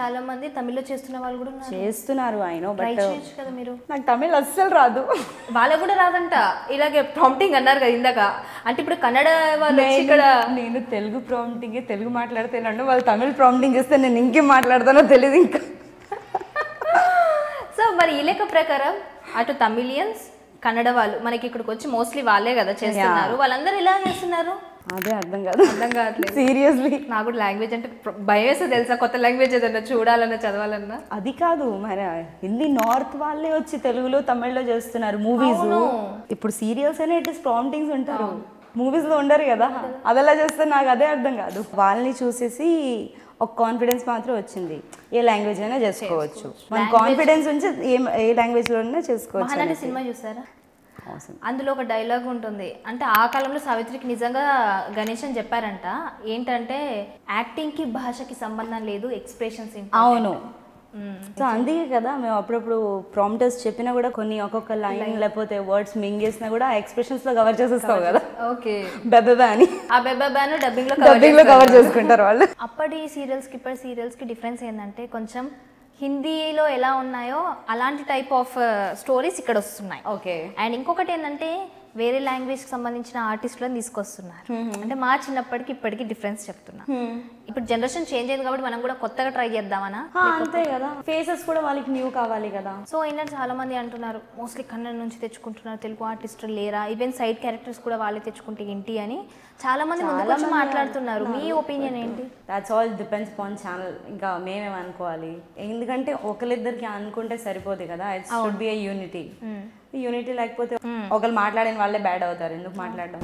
చాలా మంది తమిళ్ళో చేస్తున్న వాళ్ళు కూడా ఉన్నారు. చేస్తున్నారు ఆయన ట్రై బట్ చేయొచ్చు కదా మీరు? నాకు తమిళ్ అస్సలు రాదు. వాళ్ళకు కూడా రాదంట. ఇలాగే ప్రాంప్టింగ్ అన్నారు కదా ఇందాక. అంటే ఇప్పుడు కన్నడ వాళ్ళు వచ్చి ఇక్కడ నేను తెలుగు ప్రాంప్టింగ్ తెలుగు మాట్లాడితే నన్ను వాళ్ళు తమిళ్ ప్రాంప్టింగ్ చేస్తే నేను ఇంకేం మాట్లాడతానో తెలియదు ఇంకా. సో మరి ఈ లెక్క ప్రకారం అటు తమిళియన్స్ కన్నడ వాళ్ళు మనకి ఇక్కడికి వచ్చి మోస్ట్లీ వాళ్ళే కదా చేస్తున్నారు. వాళ్ళందరూ ఎలా చేస్తున్నారు? అదే అర్థం కాదు. అర్థం కావట్లేదు. సీరియస్లీ నాకు కూడా లాంగ్వేజ్ అంటే ప్ర- భయం వేస్తుంది తెలుసా? కొత్త లాంగ్వేజ్ ఏదన్నా చూడాలన్నా చదవాలన్నా? అది కాదు మరి హిందీ నార్త్ వాళ్ళే వచ్చి తెలుగులో తమిళ్ళో చేస్తున్నారు మూవీస్ ఇప్పుడు సీరియల్స్ అనే ఇట్ ఇస్ ప్రాంప్టింగ్స్ ఉంటారు మూవీస్లో ఉండరు కదా. అదెలా చేస్తే నాకు అదే అర్థం కాదు. వాళ్ళని చూసేసి ఒక కాన్ఫిడెన్స్ మాత్రం వచ్చింది. ఏ లాంగ్వేజ్ అయినా చేసుకోవచ్చు. మన కాన్ఫిడెన్స్ ఉంచి ఏ ఏ లాంగ్వేజ్లో చేసుకోవచ్చు సినిమా చూసారా? అందులో ఒక డైలాగ్ ఉంటుంది. అంటే ఆ కాలంలో సావిత్రికి నిజంగా గణేష్ అని చెప్పారంట. ఏంటంటే యాక్టింగ్కి భాషకి సంబంధం లేదు ఎక్స్ప్రెషన్స్ అవును. సో అందుకే కదా మేము అప్పుడప్పుడు ప్రాంప్టర్స్ చెప్పినా కూడా కొన్ని ఒక్కొక్క లైన్ లేకపోతే వర్డ్స్ మింగేసినా కూడా ఆ ఎక్స్ప్రెషన్స్లో కవర్ చేసేస్తావు కదా. ఓకే బెబెబే అని ఆ బెబ్బా బ్యాన్ డబ్బింగ్లో డబ్బింగ్లో కవర్ చేసుకుంటారు వాళ్ళు. అప్పటి సీరియల్స్కి ఇప్పటి సీరియల్స్కి డిఫరెన్స్ ఏంటంటే కొంచెం హిందీలో ఎలా ఉన్నాయో అలాంటి టైప్ ఆఫ్ స్టోరీస్ ఇక్కడ వస్తున్నాయి. ఓకే. అండ్ ఇంకొకటి ఏంటంటే వేరే లాంగ్వేజ్కి సంబంధించిన ఆర్టిస్టులను తీసుకొస్తున్నారు. అంటే మా చిన్నప్పటికి ఇప్పటికి డిఫరెన్స్ చెప్తున్నా. ఇప్పుడు జనరేషన్ చేంజ్ అయింది కాబట్టి మనం కూడా కొత్తగా ట్రై చేద్దామనా? అంతే కదా. ఫేసెస్ కూడా వాళ్ళకి న్యూ కావాలి కదా. సో ఏంటంటే చాలా మంది అంటున్నారు మోస్ట్లీ కన్నడ నుంచి తెచ్చుకుంటున్నారు తెలుగు ఆర్టిస్టులు లేరా? ఈవెన్ సైడ్ క్యారెక్టర్స్ కూడా వాళ్ళే తెచ్చుకుంటే ఏంటి అని చాలా మంది ముందుకు మాట్లాడుతున్నారు. మీ ఒపీనియన్ ఏంటి? That's all depends upon channel ఇంకా మేమేం అనుకోవాలి? ఎందుకంటే ఒకరిద్దరికి అనుకుంటే సరిపోదు కదా. It's should be a unity unity లేకపోతే ఒకరు మాట్లాడిన వాళ్ళే బ్యాడ్ అవుతారు. ఎందుకు మాట్లాడడం?